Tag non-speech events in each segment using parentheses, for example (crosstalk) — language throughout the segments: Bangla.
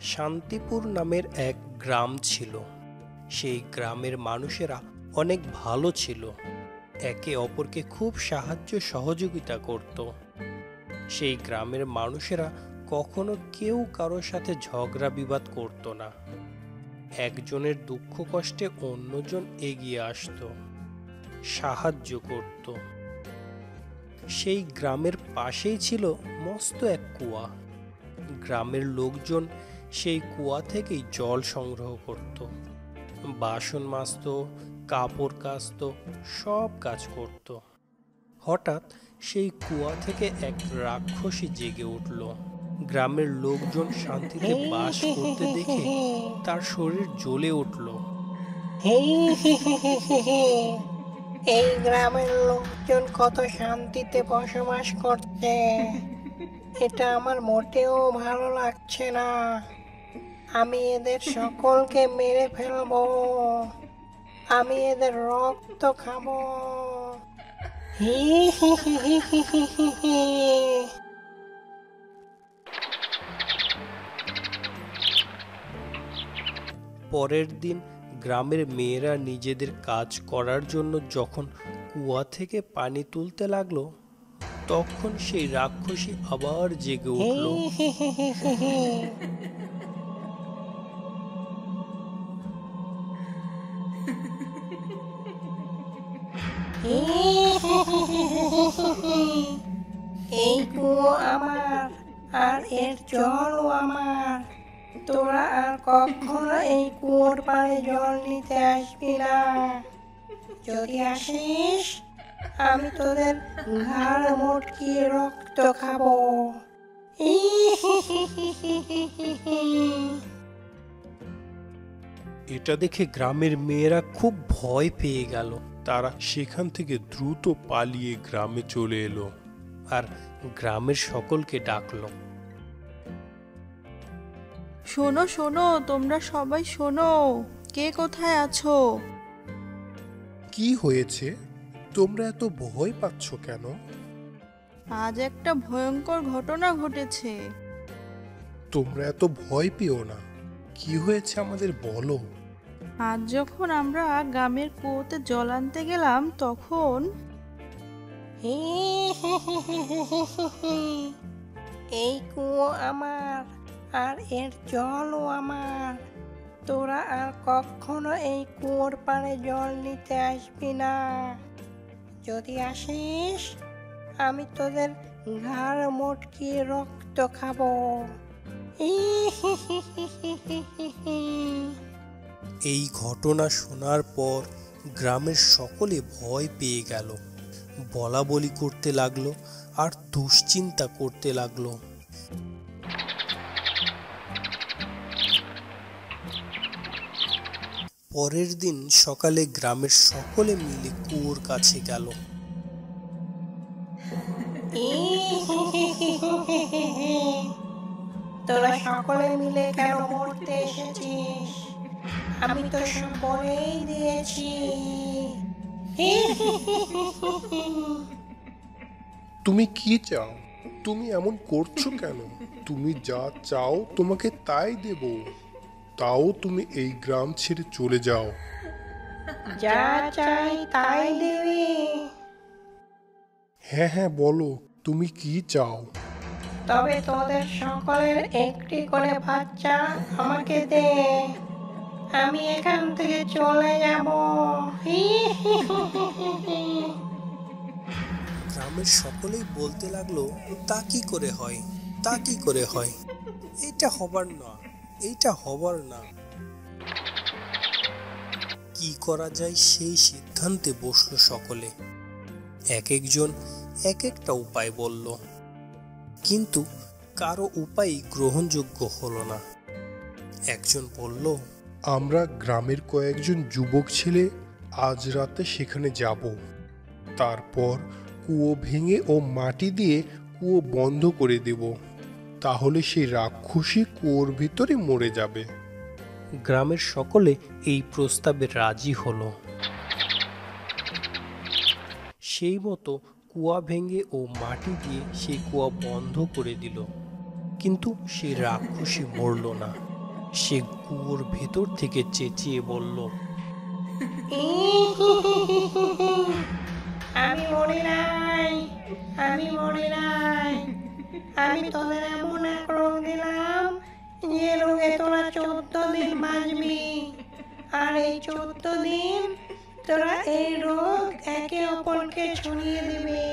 শান্তিপুর নামের এক গ্রাম ছিল। সেই গ্রামের মানুষেরা অনেক ভালো ছিল। একে অপরকে খুব সাহায্য সহযোগিতা করত। সেই গ্রামের মানুষেরা কখনো কেউ কারোর সাথে ঝগড়া বিবাদ করত না। একজনের দুঃখ কষ্টে অন্যজন এগিয়ে আসতো, সাহায্য করত। সেই গ্রামের পাশেই ছিল মস্ত এক কুয়া। গ্রামের লোকজন সেই কুয়া থেকেই জল সংগ্রহ করত, বাসন মাজত, কাপড় কাচত, সব কাজ করত। হঠাৎ সেই কুয়া থেকে এক রাক্ষসী জেগে উঠল। গ্রামের লোকজন শান্তিতে বাস করতে দেখে তার শরীর জ্বলে উঠল। এই গ্রামের লোকজন কত শান্তিতে বসবাস করছে। এটা আমার মোটেও ভালো লাগছে না। আমি এদের সকলকে মেরে ফেলব। আমি এদের রক্ত খাব। হি হি হি হি হি হি পরের দিন গ্রামের মেয়েরা নিজেদের কাজ করার জন্য যখন কুয়া থেকে পানি তুলতে লাগল তখন সেই রাক্ষসী আবার জেগে উঠল এই কুয়ো আমার আর এর জলও আমার তোরা আর কখনো এই কুয়োর পাড়ে জল নিতে আসবি না। যদি আসিস, আমি তোদের ঘাড় মোটকিয়ে রক্ত খাব। এটা দেখে গ্রামের মেয়েরা খুব ভয় পেয়ে গেল। তারা সেখান থেকে দ্রুত পালিয়ে গ্রামে চলে এলো আর গ্রামের সকলকে ডাকলো। শোনো শোনো তোমরা সবাই শোনো। কে কোথায় আছো? কি হয়েছে? তোমরা এত ভয় পাচ্ছ কেন? আজ একটা ভয়ঙ্কর ঘটনা ঘটেছে। তোমরা এত ভয় পেও না। কি হয়েছে আমাদের বলো। আজ যখন আমরা গ্রামের কুয়োতে জল আনতে গেলাম তখন এই কুয়ো আমার। আর এর জলও আমার। তোরা আর কখনো এই কুয়োর পাড়ে জল নিতে আসবি না। যদি আসিস, আমি তোদের ঘাড় মোটকিয়ে রক্ত খাব। (laughs) এই ঘটনা শোনার পর গ্রামের সকলে ভয় পেয়ে গেল। বলা বলি করতে লাগল আর দুশ্চিন্তা করতে লাগল। পরের দিন সকালে গ্রামের সকলে মিলে কুয়োর কাছে গেল। তোরা সকলে মিলে কেন মরতে এসেছিস? আমি তো সব বলেই দিয়েছি। তুমি কি চাও? তুমি এমন করছ কেন? তুমি যা চাও তোমাকে তাই দেব। তাও তুমি এই গ্রাম ছেড়ে চলে যাও। যা চাই তাই দেবে। হ্যাঁ হ্যাঁ বলো তুমি কি চাও? তবে তোদের সকলের একটি করে বাচ্চা আমাকে দে। আমি এখান থেকে চলে যাব। গ্রামের সকলেই বলতে লাগল তা কি করে হয়? তা কি করে হয়? এটা হবার না এইটা হবার না। কি করা যায় সেই সিদ্ধান্তে বসল সকলে। এক একজন এক একটা উপায় বলল। কিন্তু কারও উপায় গ্রহণযোগ্য হলো না। একজন বলল, আমরা গ্রামের কয়েকজন যুবক ছেলে আজ রাতে সেখানে যাব। তারপর কুয়ো ভেঙে ও মাটি দিয়ে কুয়ো বন্ধ করে দেব। তাহলে সেই রাক্ষসী কুয়োর ভিতরে মরে যাবে। গ্রামের সকলে এই প্রস্তাবে রাজি হলো। সেই মতো কুয়া ভেঙে ও মাটি দিয়ে সেই কুয়া বন্ধ করে দিল। কিন্তু সে রাক্ষসী মরল না। সে কুয়োর ভেতর থেকে চেঁচিয়ে বলল আমি মরি নাই আমি মরি নাই। আমি তোদের এমন এক রোগ দিলাম যে রোগে তোরা চোদ্দ দিন বাঁচবি। আর এই চোদ্দ দিন তোরা এই রোগ একে অপরকে ছড়িয়ে দিবি।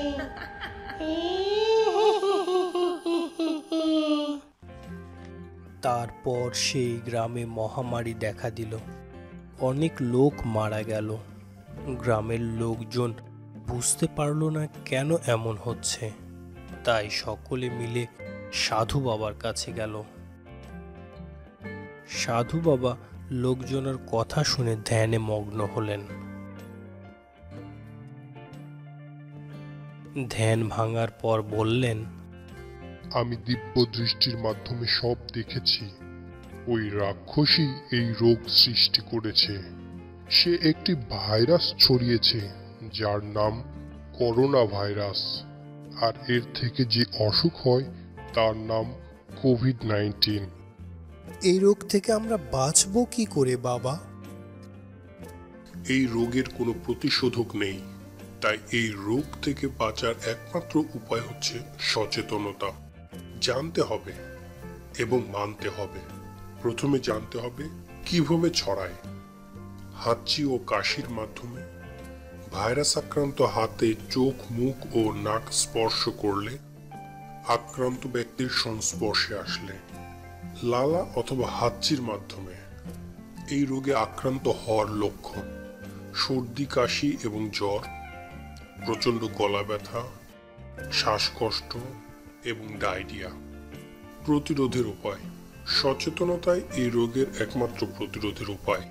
তারপর সেই গ্রামে মহামারী দেখা দিল। অনেক লোক মারা গেল। গ্রামের লোকজন বুঝতে পারল না কেন এমন হচ্ছে। তাই সকলে মিলে সাধু বাবার কাছে গেল। সাধু বাবা লোকজনের কথা শুনে ধ্যানে মগ্ন হলেন। ধ্যান ভাঙার পর বললেন, আমি দিব্য দৃষ্টির মাধ্যমে সব দেখেছি। ওই রাক্ষসী এই রোগ সৃষ্টি করেছে। সে একটি ভাইরাস ছড়িয়েছে, যার নাম করোনা ভাইরাস। আর এর থেকে যে অসুখ হয় তার নাম কোভিড নাইন্টিন এই রোগ থেকে আমরা বাঁচবো কি করে বাবা? এই রোগের কোনো প্রতিষেধক নেই। তাই এই রোগ থেকে বাঁচার একমাত্র উপায় হচ্ছে সচেতনতা। জানতে হবে এবং মানতে হবে। প্রথমে জানতে হবে কীভাবে ছড়ায়। হাঁচি ও কাশির মাধ্যমে ভাইরাস আক্রান্ত হাতে চোখ, মুখ ও নাক স্পর্শ করলে আক্রান্ত ব্যক্তির সংস্পর্শে আসলে। লালা অথবা হাঁচির মাধ্যমে এই রোগে আক্রান্ত হওয়ার লক্ষণ সর্দি, কাশি এবং জ্বর, প্রচণ্ড গলা ব্যথা, শ্বাসকষ্ট এবং ডায়রিয়া। প্রতিরোধের উপায়। সচেতনতাই এই রোগের একমাত্র প্রতিরোধের উপায়।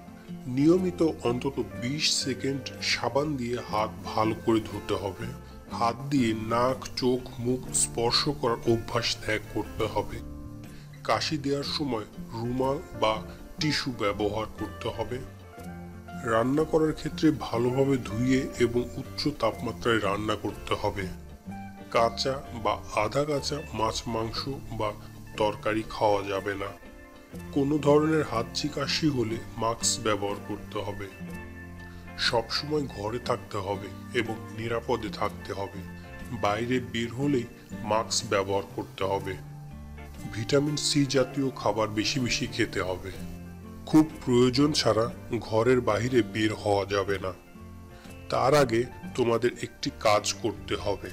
নিয়মিত অন্তত ২০ সেকেন্ড সাবান দিয়ে হাত ভালো করে ধুতে হবে। হাত দিয়ে নাক, চোখ, মুখ স্পর্শ করার অভ্যাস ত্যাগ করতে হবে। কাশি দেওয়ার সময় রুমাল বা টিস্যু ব্যবহার করতে হবে। রান্না করার ক্ষেত্রে ভালোভাবে ধুয়ে এবং উচ্চ তাপমাত্রায় রান্না করতে হবে। কাঁচা বা আধা কাঁচা মাছ, মাংস বা তরকারি খাওয়া যাবে না। কোনো ধরনের হাঁচি কাশি হলে মাস্ক ব্যবহার করতে হবে। সবসময় ঘরে থাকতে হবে এবং নিরাপদে থাকতে হবে। বাইরে বের হলেই মাস্ক ব্যবহার করতে হবে। ভিটামিন সি জাতীয় খাবার বেশি বেশি খেতে হবে। খুব প্রয়োজন ছাড়া ঘরের বাইরে বের হওয়া যাবে না। তার আগে তোমাদের একটি কাজ করতে হবে।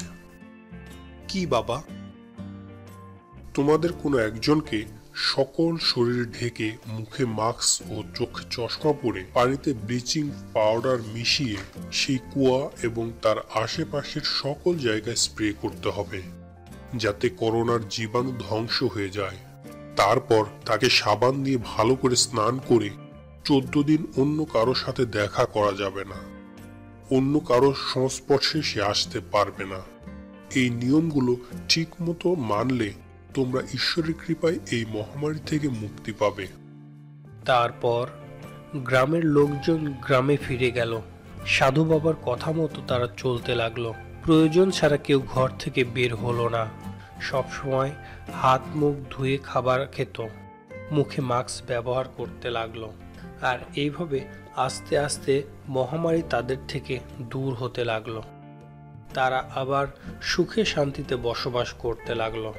কি বাবা? তোমাদের কোনো একজনকে সকল শরীর ঢেকে মুখে মাস্ক ও চোখে চশমা পরে পানিতে ব্লিচিং পাউডার মিশিয়ে সেই কুয়া এবং তার আশেপাশের সকল জায়গায় স্প্রে করতে হবে, যাতে করোনার জীবাণু ধ্বংস হয়ে যায়। তারপর তাকে সাবান দিয়ে ভালো করে স্নান করে চোদ্দ দিন অন্য কারোর সাথে দেখা করা যাবে না। অন্য কারোর সংস্পর্শে সে আসতে পারবে না। এই নিয়মগুলো ঠিকমতো মানলে তোমরা ঈশ্বরের কৃপায় এই মহামারী থেকে মুক্তি পাবে। তারপর গ্রামের লোকজন গ্রামে ফিরে গেল। সাধু বাবার কথা মতো তারা চলতে লাগল। প্রয়োজন ছাড়া কেউ ঘর থেকে বের হলো না। সব সময় হাত মুখ ধুয়ে খাবার খেত। মুখে মাস্ক ব্যবহার করতে লাগল। আর এইভাবে আস্তে আস্তে মহামারী তাদের থেকে দূর হতে লাগল। তারা আবার সুখে শান্তিতে বসবাস করতে লাগল।